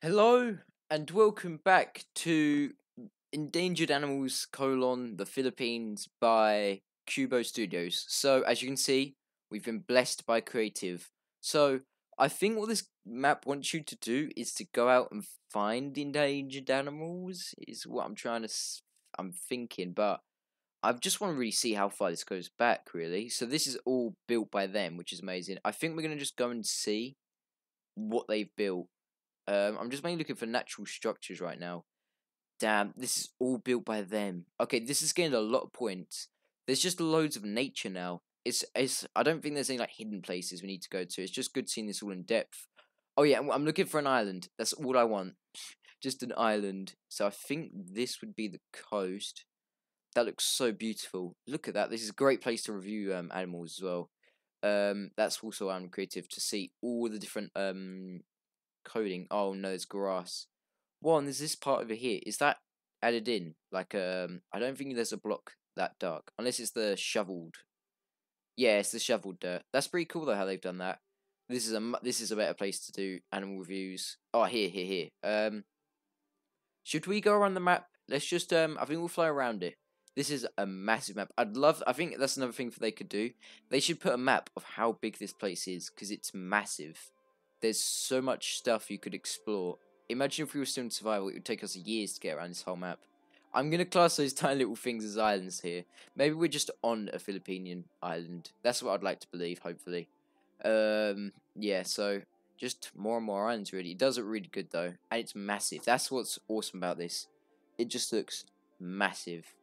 Hello and welcome back to Endangered Animals colon the Philippines by Kubo Studios. So as you can see, we've been blessed by creative. So I think what this map wants you to do is to go out and find endangered animals is what I'm trying to I'm thinking, but I just want to really see how far this goes back really. So this is all built by them, which is amazing. I think we're going to just go and see what they've built um, I'm just mainly looking for natural structures right now. Damn, this is all built by them. Okay, this is getting a lot of points. There's just loads of nature now. It's it's. I don't think there's any like hidden places we need to go to. It's just good seeing this all in depth. Oh yeah, I'm- looking for an island. That's all I want. just an island. So I think this would be the coast. That looks so beautiful. Look at that. This is a great place to review um animals as well. Um, that's also I'm creative to see all the different um coding. Oh no, it's grass. One, there's this part over here. Is that added in? Like um, I don't think there's a block that dark unless it's the shoveled. Yeah, it's the shoveled dirt. That's pretty cool though how they've done that. This is a this is a better place to do animal reviews. Oh, here, here, here. Um, should we go around the map? Let's just um, I think we'll fly around it. This is a massive map. I'd love. I think that's another thing they could do. They should put a map of how big this place is because it's massive. There's so much stuff you could explore. Imagine if we were still in survival, it would take us years to get around this whole map. I'm gonna class those tiny little things as islands here. Maybe we're just on a Filipinian island. That's what I'd like to believe. Hopefully, um, yeah. So just more and more islands. Really, it does look really good though, and it's massive. That's what's awesome about this. It just looks massive.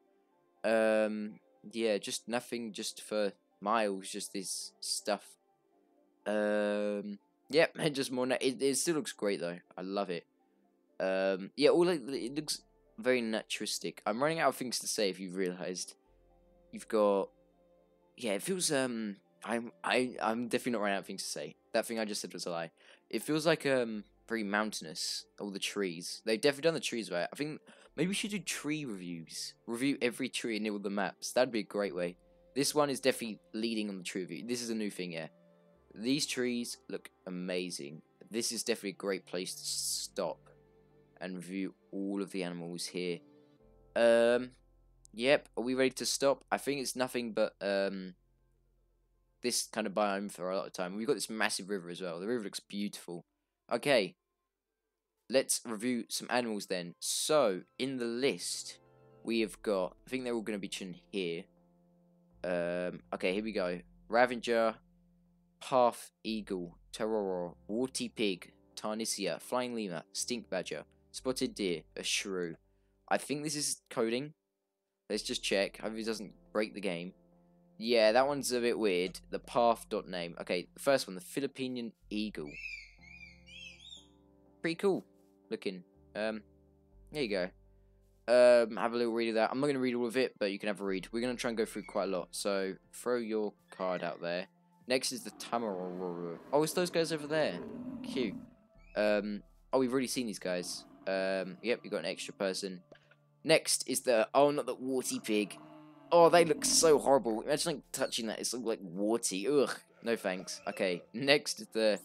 Um, yeah, just nothing. Just for miles. Just this stuff. Um, Yep, and just more. It, it still looks great though. I love it. Um, yeah, all like, it looks very naturistic. I'm running out of things to say. If you've realised, you've got. Yeah, it feels. Um, I'm I I'm definitely not running out of things to say. That thing I just said was a lie. It feels like um very mountainous. All the trees. They've definitely done the trees right. I think maybe we should do tree reviews. Review every tree and all the maps. That'd be a great way. This one is definitely leading on the tree review. This is a new thing, yeah. These trees look amazing. This is definitely a great place to stop and review all of the animals here. Um, yep. Are we ready to stop? I think it's nothing but um this kind of biome for a lot of time. We've got this massive river as well. The river looks beautiful. Okay. Let's review some animals then. So in the list we have got. I think they're all going to be shown here. Um. Okay. Here we go. Ravenger, Path Eagle, Terror, Warty Pig, Tarnisia, Flying Lemur, Stink Badger, Spotted Deer, a Shrew. I think this is coding. Let's just check. Hope it doesn't break the game. Yeah, that one's a bit weird. The path dot name. Okay, the first one, the Philippine Eagle. Pretty cool looking. Um, there you go. Um, have a little read of that. I'm not going to read all of it, but you can have a read. We're going to try and go through quite a lot. So, throw your card out there. Next is the Tamaroro. Oh, it's those guys over there. Cute. Um, oh, we've already seen these guys. Um, yep, we got an extra person. Next is the, oh, not the warty pig. Oh, they look so horrible. Imagine like touching that. It's all like warty. Ugh. No thanks. Okay. Next is the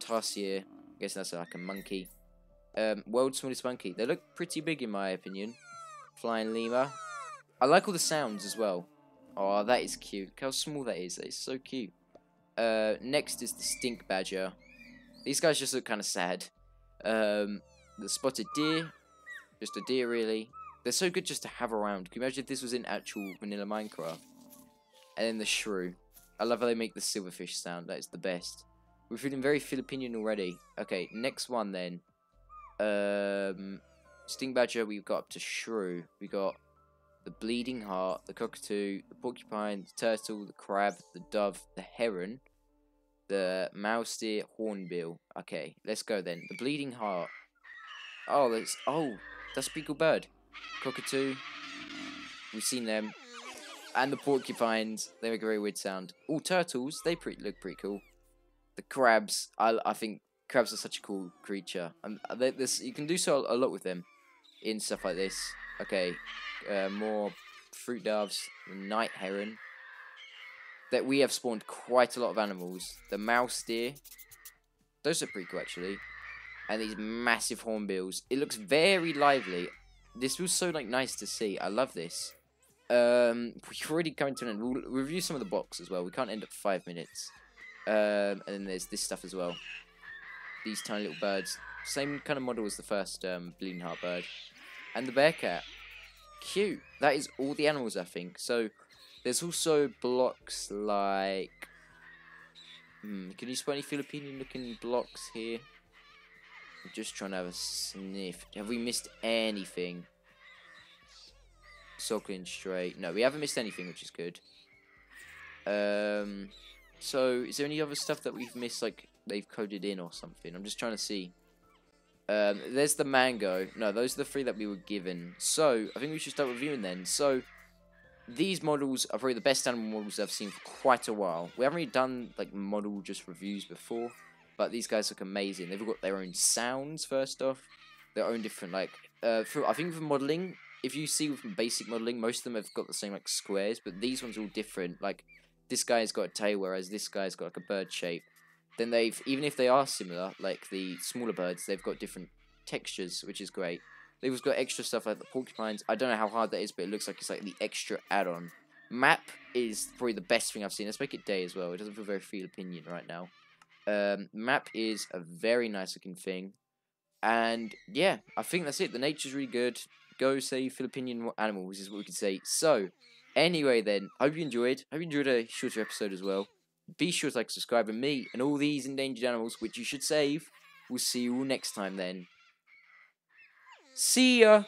Tarsier. I guess that's like a monkey. Um, world's smallest monkey. They look pretty big in my opinion. Flying lemur. I like all the sounds as well. Oh, that is cute. Look how small that is. That is so cute. Uh, next is the stink badger. These guys just look kind of sad. Um, the spotted deer. Just a deer, really. They're so good just to have around. Can you imagine if this was in actual vanilla Minecraft? And then the shrew. I love how they make the silverfish sound. That is the best. We're feeling very Filipinian already. Okay, next one then. Um, Sting Badger, we've got up to Shrew. We got the Bleeding Heart, the Cockatoo, the Porcupine, the Turtle, the Crab, the Dove, the Heron, the Mouse Deer, Hornbill. Okay, let's go then. The Bleeding Heart. Oh, that's oh, that's cool bird. Cockatoo. We've seen them. And the porcupines, they make a very weird sound. Oh, turtles, they pretty look pretty cool. The crabs, I I think crabs are such a cool creature, and uh, they, this you can do so a lot with them in stuff like this. Okay, uh, more fruit doves, night heron. That we have spawned quite a lot of animals. The mouse deer, those are pretty cool actually. and these massive hornbills. It looks very lively. This was so like nice to see. I love this. Um, we're already coming to an end. We'll review some of the blocks as well. We can't end up five minutes. Um, and then there's this stuff as well. These tiny little birds. Same kind of model as the first um, Bleeding Heart bird. And the bear cat. Cute. That is all the animals, I think. So, there's also blocks like... Hmm, can you spot any Filipino looking blocks here? I'm just trying to have a sniff. Have we missed anything? Circling straight. No, we haven't missed anything, which is good. Um, so, is there any other stuff that we've missed, like they've coded in or something? I'm just trying to see. Um, there's the mango. No, those are the three that we were given. So, I think we should start reviewing then. So, these models are probably the best animal models I've seen for quite a while. We haven't really done, like, model just reviews before. But these guys look amazing. They've got their own sounds, first off. Their own different, like... Uh, for, I think for modeling, if you see with basic modeling, most of them have got the same like squares, but these ones are all different. Like this guy's got a tail, whereas this guy's got like a bird shape. Then they've even if they are similar, like the smaller birds, they've got different textures, which is great. They've also got extra stuff like the porcupines. I don't know how hard that is, but it looks like it's like the extra add-on. Map is probably the best thing I've seen. Let's make it day as well. It doesn't feel very free opinion right now. Um, map is a very nice looking thing. And yeah, I think that's it. The nature's really good go say Filipinian animals is what we could say. So, anyway then, hope you enjoyed. Hope you enjoyed a shorter episode as well. Be sure to like, subscribe, and me and all these endangered animals, which you should save. We'll see you all next time then. See ya!